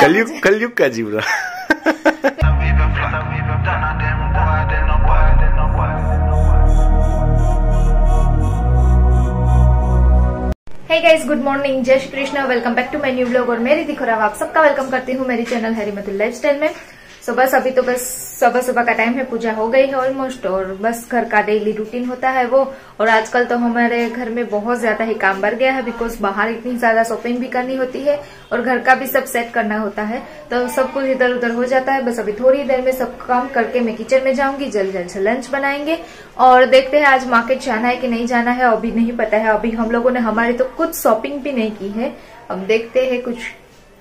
कलयुग कलयुग का जीवड़ा। हे गाइस गुड मॉर्निंग जय Shri Krishna. Welcome back to my new blog और मेरी दिखो रहा आप सबका वेलकम करती हूँ मेरी चैनल हरी मधुर लाइफ में। सो बस अभी तो बस सुबह सुबह का टाइम है, पूजा हो गई है ऑलमोस्ट और बस घर का डेली रूटीन होता है वो। और आजकल तो हमारे घर में बहुत ज़्यादा ही काम बढ़ गया है बिकॉज़ बाहर इतनी ज़्यादा शॉपिंग भी करनी होती है, और घर का भी सब सेट करना होता है। तो सब कुछ इधर उधर हो जाता है, बस अभी थोड़ी देर में सब काम करके मैं किचन में जाऊँगी, जल्द जल्द से लंच बनाएँगे। और देखते हैं आज मार्केट जाना है कि नहीं जाना है, अभी नहीं पता है। अभी हम लोगों ने, हमारी तो कुछ शॉपिंग भी नहीं की है। अब देखते हैं कुछ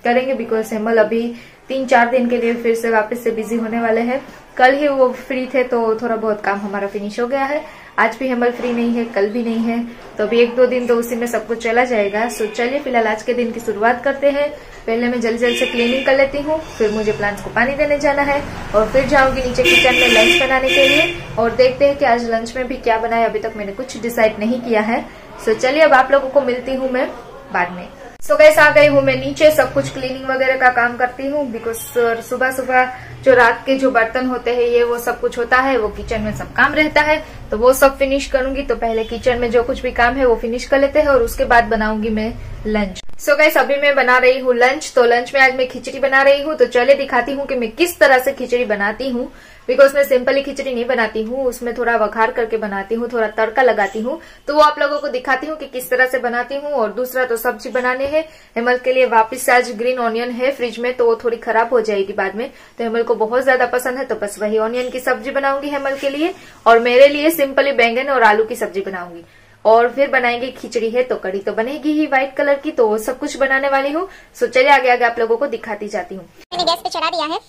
करेंगे बिकॉज़ हेमल अभी तीन चार दिन के लिए फिर से वापस से बिज़ी होने वाले हैं। कल ही वो फ्री थे तो थोड़ा बहुत काम हमारा फिनिश हो गया है। आज भी हेमल फ्री नहीं है, कल भी नहीं है। तो अभी एक दो दिन तो उसी में सब कुछ चला जाएगा। सो चलिए, फ़िलहाल आज के दिन की शुरुआत करते हैं। पहले मैं जल्दी जल्दी से क्लीनिंग कर लेती हूँ, फिर मुझे प्लांट्स को पानी देने जाना है और फिर जाऊँगी नीचे किचन में लंच बनाने के लिए और देखते हैं कि आज लंच में भी क्या बनाए अभी तक मैंने कुछ डिसाइड नहीं किया है। सो चलिए, अब आप लोगों को मिलती हूँ मैं बाद में। सो गैस आ गई हूँ मैं नीचे। सब कुछ क्लीनिंग वगैरह का काम करती हूँ बिकॉज़ सुबह सुबह जो रात के जो बर्तन होते हैं, ये वो सब कुछ होता है। वो किचन में सब काम रहता है। तो वो सब फिनिश करूँगी। तो पहले किचन में जो कुछ भी काम है, वो फिनिश कर लेते हैं और उसके बाद बनाऊँगी मैं लंच सो गैस अभी मैं बना रही हूँ लंच तो लंच में आज मैं खिचड़ी बना रही हूँ। तो चले दिखाती हूँ कि मैं किस तरह से खिचड़ी बनाती हूँ। बिकॉज़ मैं सिंपली खिचड़ी नहीं बनाती हूँ, उसमें थोड़ा वघार करके बनाती हूँ, थोड़ा तड़का लगाती हूँ तो वो आप लोगों को दिखाती हूँ कि किस तरह से बनाती हूँ और दूसरा तो सब्ज़ी बनाने है। हेमल के लिए वापस आज ग्रीन ऑनियन है फ्रिज में तो वो थोड़ी खराब हो जाएगी बाद में। तो हेमल को बहुत ज़्यादा पसंद है तो बस वही ऑनियन की सब्ज़ी बनाऊँगी हेमल के लिए और मेरे लिए सिंपली बैंगन और आलू की सब्ज़ी बनाऊँगी। और फिर बनाएँगे खिचड़ी है तो कड़ी तो बनेगी ही व्हाइट कलर की तो सब कुछ बनाने वाली हूँ। सो चलिए आगे आगे आप लोगों को दिखाती जाती हूँ। गैस पे चढ़ा दिया है।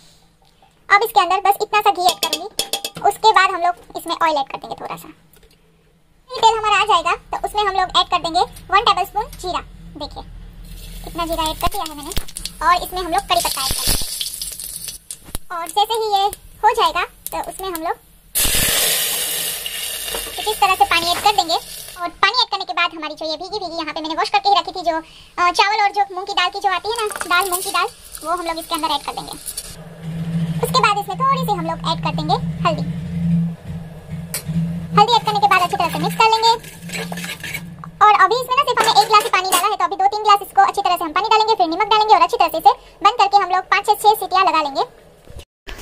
अब इसके अंदर बस इतना सा घी ऐड करूँगी। उसके बाद हम लोग इसमें ऑयल ऐड कर देंगे थोड़ा सा। तेल हमारा आ जाएगा तो उसमें हम लोग ऐड कर देंगे वन टेबल स्पून जीरा। देखिए इतना जीरा ऐड कर दिया है मैंने। और इसमें हम लोग कड़ी पत्ता ऐड करेंगे और जैसे ही ये हो जाएगा तो उसमें हम लोग कुछ इस तरह से पानी ऐड कर देंगे। और पानी ऐड करने के बाद हमारी जो ये भीगी भीगी यहाँ पे मैंने वॉश करके ही रखी थी, जो चावल और जो मूंग की दाल की जो आती है ना, दाल, मूंग की दाल, वो हम लोग इसके अंदर ऐड कर देंगे। इसमें थोड़ी सी हम लोग ऐड कर देंगे हल्दी। हल्दी ऐड करने के बाद अच्छी तरह से मिक्स कर लेंगे। और अभी इसमें ना सिर्फ़ हमने एक गिलास पानी डाला है तो अभी दो तीन गिलास इसको अच्छी तरह से हम पानी डालेंगे, फिर नमक डालेंगे और अच्छी तरह से बंद करके हम लोग पाँच छह सीटियाँ लगा लेंगे।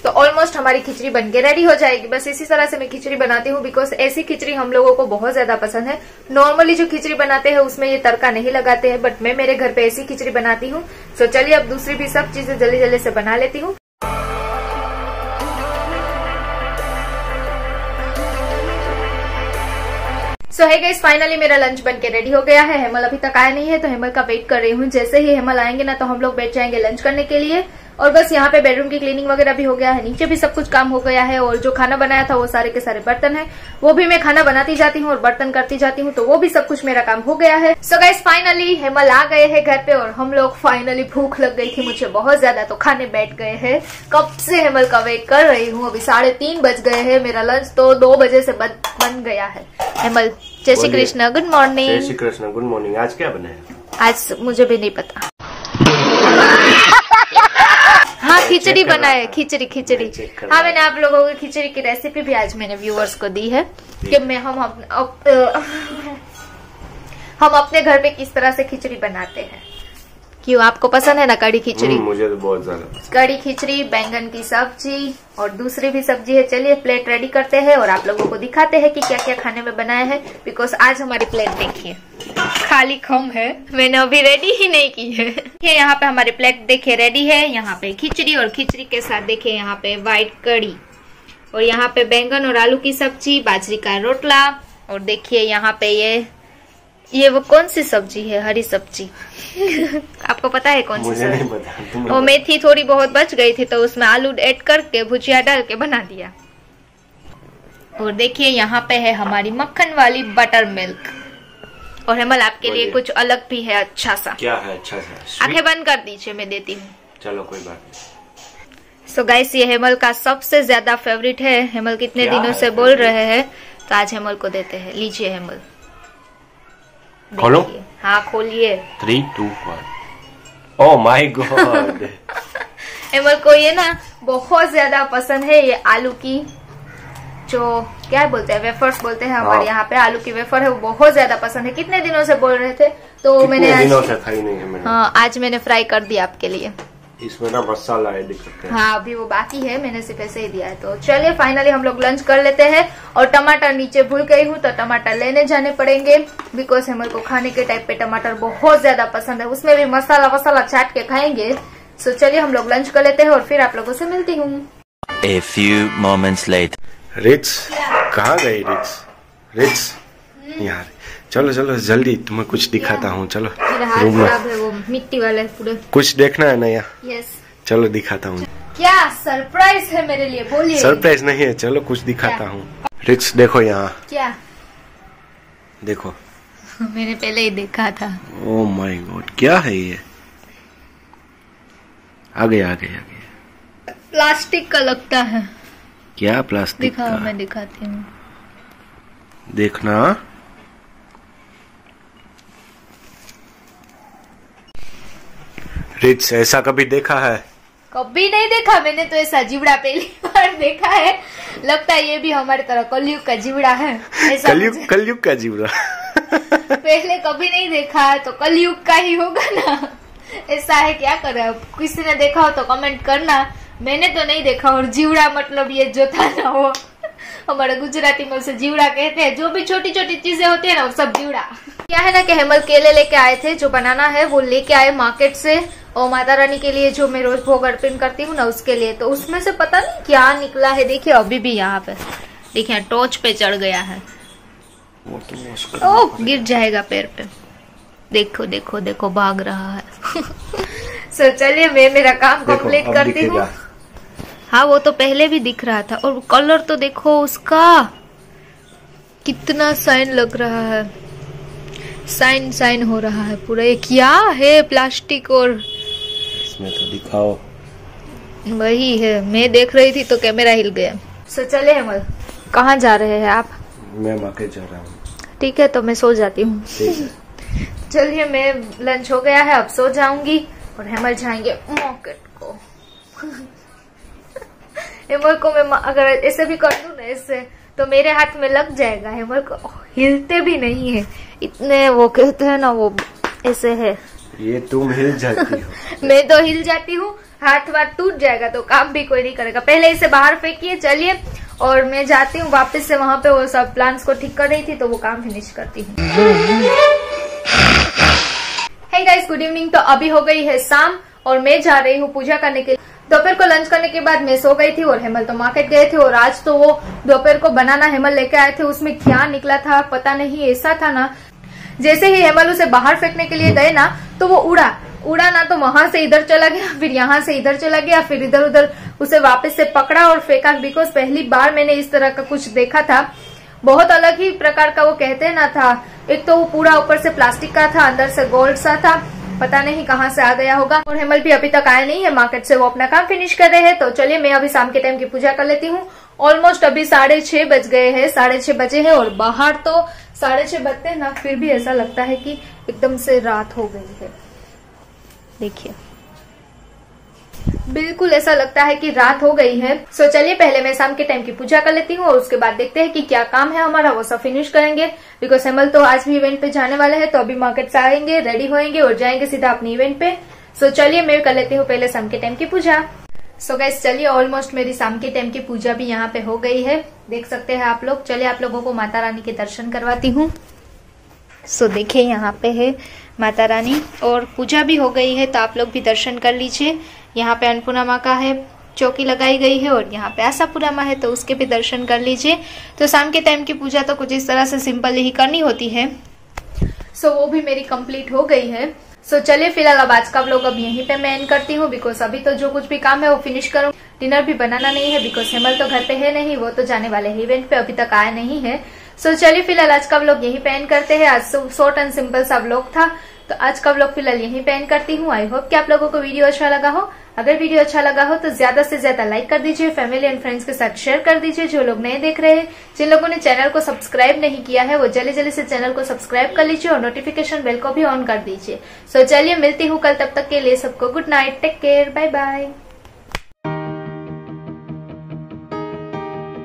तो ऑलमोस्ट हमारी खिचड़ी बन के रेडी हो जाएगी। बस इसी तरह से मैं खिचड़ी बनाती हूँ बिकॉज़ ऐसी खिचड़ी हम लोगों को बहुत ज़्यादा पसंद है। नॉर्मली जो खिचड़ी बनाते हैं, उसमें ये तड़का नहीं लगाते हैं बट मैं मेरे घर पे ऐसी खिचड़ी बनाती हूँ। तो चलिए अब दूसरी भी सब चीज़ें जल्दी जल्दी से बना लेती हूँ। सो है गाइस फाइनली मेरा लंच बन के रेडी हो गया है। हेमल अभी तक आया नहीं है तो हेमल का वेट कर रही हूँ। जैसे ही हेमल आएँगे ना तो हम लोग बैठ जाएँगे लंच करने के लिए। और बस यहाँ पे बेडरूम की क्लीनिंग वगैरह भी हो गया है। नीचे भी सब कुछ काम हो गया है और जो खाना बनाया था, वो सारे के सारे बर्तन है। वो भी मैं खाना बनाती जाती हूँ और बर्तन करती जाती हूँ तो वो भी सब कुछ मेरा काम हो गया है। सो गाइस फाइनली हेमल आ गए हैं घर पे और हम लोग फाइनली भूख लग गई थी मुझे बहुत ज़्यादा तो खाने बैठ गए हैं। कब से हेमल का वेट कर रही हूँ? अभी साढ़े तीन बज गए है। मेरा लंच तो दो बजे से बन गया है। हेमल जय श्री कृष्ण गुड मॉर्निंग जय श्री कृष्ण गुड मॉर्निंग आज क्या बनाया आज मुझे भी नहीं पता। हाँ खिचड़ी बनाए खिचड़ी खिचड़ी। हाँ मैंने आप लोगों की खिचड़ी की रेसिपी भी आज मैंने व्यूअर्स को दी है कि मैं हम अप, अप, अप, हम अपने घर में किस तरह से खिचड़ी बनाते हैं। क्यों? आपको पसंद है ना कड़ी खिचड़ी? हम्म, मुझे तो बहुत ज़्यादा कड़ी खिचड़ी बैंगन की सब्ज़ी और दूसरी भी सब्ज़ी है। चलिए प्लेट रेडी करते हैं और आप लोगों को दिखाते हैं कि क्या क्या खाने में बनाया है बिकॉज़ आज हमारी प्लेट देखिए। खाली खम है मैंने अभी रेडी ही नहीं की है। ये यहाँ पे हमारी प्लेट देखिए रेडी है। यहाँ पे खिचड़ी और खिचड़ी के साथ देखिए यहाँ पे व्हाइट कड़ी और यहाँ पे बैंगन और आलू की सब्ज़ी बाजरी का रोटला। और देखिए यहाँ पे ये ये वो कौन सी सब्ज़ी है? हरी सब्ज़ी। आपको पता है कौन सी मुझे सब्ज़ी? नहीं पता वो मेथी थोड़ी बहुत बच गई थी तो उसमें आलू ऐड करके भुजिया डाल के बना दिया। और देखिए यहाँ पे है हमारी मक्खन वाली बटर मिल्क और हेमल आपके लिए कुछ अलग भी है अच्छा सा। क्या है अच्छा सा? आँखें बंद कर दीजिए मैं देती हूँ। चलो कोई बात नहीं। सो गाइस ये हेमल का सबसे ज़्यादा फेवरेट है। हेमल कितने दिनों से बोल रहे हैं तो आज हेमल को देते हैं। लीजिए हेमल। खोलो। हाँ खोलिए। Three two one oh my god Emal को ये ना बहुत ज़्यादा पसंद है ये आलू की जो क्या बोलते हैं वेफर्स बोलते हैं हमारे हाँ। यहाँ पे। आलू की वेफर है वो बहुत ज़्यादा पसंद है। कितने दिनों से बोल रहे थे? तो मैंने दिनों आज से खाई नहीं है मैंने। हाँ आज मैंने फ्राई कर दिया आपके लिए। इसमें ना मसाला है दिख सकते हैं। हाँ अभी वो बाकी है मैंने सिर्फ़ ऐसे ही दिया है। तो चलिए फाइनली हम लोग लंच कर लेते हैं और टमाटर नीचे भूल गई हूँ तो टमाटर लेने जाने पड़ेंगे। बिकॉज़ हेमल को खाने के टाइप पे टमाटर बहुत ज़्यादा पसंद है उसमें भी मसाला वसाला चाट के खाएँगे। सो चलिए हम लोग लंच कर लेते हैं और फिर आप लोगों से मिलती हूँ। A few moments later. रिच कहाँ गई रिच रिच यार चलो चलो जल्दी तुम्हें कुछ दिखाता हूँ चलो रूम में। मिट्टी वाले पूरे। कुछ देखना है नया यस चलो दिखाता हूँ। क्या सरप्राइज़ है मेरे लिए बोलिए। सरप्राइज़ नहीं है चलो कुछ दिखाता हूँ। रिक्स देखो यहाँ। क्या? देखो। मैंने पहले ही देखा था। ओ माय गॉड क्या है ये? आ गया आ गया प्लास्टिक का लगता है। क्या प्लास्टिक दिखाओ मैं दिखाती हूँ। देखना। रिच ऐसा कभी देखा है? कभी नहीं देखा मैंने तो ऐसा जीवड़ा पहली बार देखा है। लगता है ये भी हमारी तरह कलयुग का जीवड़ा है। कलयुग कलयुग का जीवरा पहले कभी नहीं देखा है तो कलयुग का ही होगा ना। ऐसा है क्या करे? अब किसी ने देखा हो तो कमेंट करना। मैंने तो नहीं देखा और जीवड़ा मतलब ये जो था ना वो हमारे गुजराती में उसे जीवड़ा कहते हैं। जो भी छोटी छोटी चीज़ें होती है ना वो सब जीवड़ा। क्या है ना कि हेमल केले लेके आए थे जो बनाना है वो लेके आए मार्केट से। और माता रानी के लिए जो मैं रोज भोग अर्पण करती हूँ ना उसके लिए तो उसमें से पता नहीं क्या निकला है। देखिए अभी भी यहाँ पे देखिए टॉर्च पे चढ़ गया है। ओह गिर जाएगा पैर पे। देखो देखो देखो भाग रहा है। सो चलिए मैं मेरा काम कंप्लीट करती हूँ। हाँ वो तो पहले भी दिख रहा था। और कलर तो देखो उसका। कितना साइन लग रहा है। साइन साइन हो रहा है पूरा। ये क्या है प्लास्टिक और इसमें तो दिखाओ। वही है मैं देख रही थी तो कैमरा हिल गया। सो चले हेमल कहाँ जा रहे हैं आप? मैं मार्केट जा रहा हूँ। ठीक है तो मैं सो जाती हूँ। चलिए मैं लंच हो गया है अब सो जाऊँगी और हेमल जाएँगे मार्केट को। हेमल को मैं अगर ऐसे भी कर दूँ ना ऐसे तो मेरे हाथ में लग जाएगा। हेमल को हिलते भी नहीं है। इतने वो कहते हैं ना वो ऐसे है। ये तुम हिल जाती हो। मैं तो हिल जाती हूँ, हाथ वाथ टूट जाएगा तो काम भी कोई नहीं करेगा। पहले इसे बाहर फेंकिए, चलिए, और मैं जाती हूँ वापस से वहाँ पे, वो सब प्लांट्स को ठीक कर रही थी तो वो काम फिनिश करती हूँ। हे गाइस गुड इवनिंग तो अभी हो गई है शाम, और मैं जा रही हूँ पूजा करने के लिए। दोपहर को लंच करने के बाद मैं सो गई थी, और हेमल तो मार्केट गए थे, और आज तो वो दोपहर को बनाना हेमल लेके आए थे, उसमें क्या निकला था पता नहीं, ऐसा था ना जैसे ही हेमल उसे बाहर फेंकने के लिए गए ना तो वो उड़ा। उड़ा ना तो वहाँ से इधर चला गया, फिर यहाँ से इधर चला गया, फिर इधर उधर उसे वापस से पकड़ा और फेंका बिकॉज़ पहली बार मैंने इस तरह का कुछ देखा था। बहुत अलग ही प्रकार का वो कहते ना था। एक तो वो पूरा ऊपर से प्लास्टिक का था, अंदर से गोल्ड सा था। पता नहीं कहाँ से आ गया होगा। और हेमल भी अभी तक आया नहीं है मार्केट से वो अपना काम फिनिश कर रहे हैं। तो चलिए मैं अभी शाम के टाइम की पूजा कर लेती हूँ। ऑलमोस्ट अभी साढ़े छह बज गए हैं, साढ़े छह बजे हैं और बाहर तो साढ़े छह बजते हैं ना फिर भी ऐसा लगता है कि एकदम से रात हो गई है। देखिए। बिल्कुल ऐसा लगता है कि रात हो गई है। सो चलिए पहले मैं शाम के टाइम की पूजा कर लेती हूँ और उसके बाद देखते हैं कि क्या काम है हमारा वो सब फिनिश करेंगे। बिकॉज़ हेमल तो आज भी इवेंट पे जाने वाले हैं तो अभी मार्केट से आएँगे रेडी होएँगे और जाएँगे सीधा अपने इवेंट पे। सो चलिए मैं कर लेती हूँ पहले शाम के टाइम की पूजा। सो गैस चलिए ऑलमोस्ट मेरी शाम के टाइम की पूजा भी यहाँ पे हो गई है। देख सकते हैं आप लोग। चलिए आप लोगों को माता रानी के दर्शन करवाती हूँ। सो so, देखिए यहाँ पे है माता रानी। और पूजा भी हो गई है तो आप लोग भी दर्शन कर लीजिए। यहाँ पे अन्नपूर्णा माँ का है चौकी लगाई गई है और यहाँ पे आशापुरा माँ है तो उसके भी दर्शन कर लीजिए। तो शाम के टाइम की पूजा तो कुछ इस तरह से सिंपल ही करनी होती है। सो so, वो भी मेरी कंप्लीट हो गई है। सो so, चलिए फ़िलहाल अब आज का व्लॉग अब यहीं पे मैं एंड करती हूँ बिकॉज़ अभी तो जो कुछ भी काम है वो फिनिश करूँ। डिनर भी बनाना नहीं है बिकॉज़ हेमल तो घर पे है नहीं वो तो जाने वाले है इवेंट पे अभी तक आया नहीं है। सो so, चलिए फ़िलहाल आज का व्लॉग यहीं पे एंड करते हैं। आज शॉर्ट एंड सिंपल सा व्लॉग था। तो आज का ब्लॉग फ़िलहाल यहीं पे एंड करती हूँ। आई होप कि आप लोगों को वीडियो अच्छा लगा हो। अगर वीडियो अच्छा लगा हो तो ज़्यादा से ज़्यादा लाइक कर दीजिए फैमिली एंड फ्रेंड्स के साथ शेयर कर दीजिए, जो लोग नए देख रहे हैं। जिन लोगों ने चैनल को सब्सक्राइब नहीं किया है, वो जल्दी जल्दी से चैनल को सब्सक्राइब कर लीजिए और नोटिफिकेशन बेल को भी ऑन कर दीजिए। सो चलिए, मिलती हूँ कल, तब तक के लिए सबको good night take care bye bye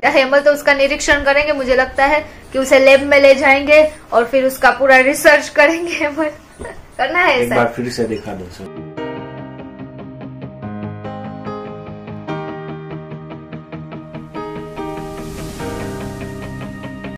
Hemal तो उसका निरीक्षण करेंगे, मुझे लगता है कि उसे लैब में ले जाएँगे और फिर उसका पूरा रिसर्च करेंगे, हेमल। करना है एक बार फिर से दिखा दो सर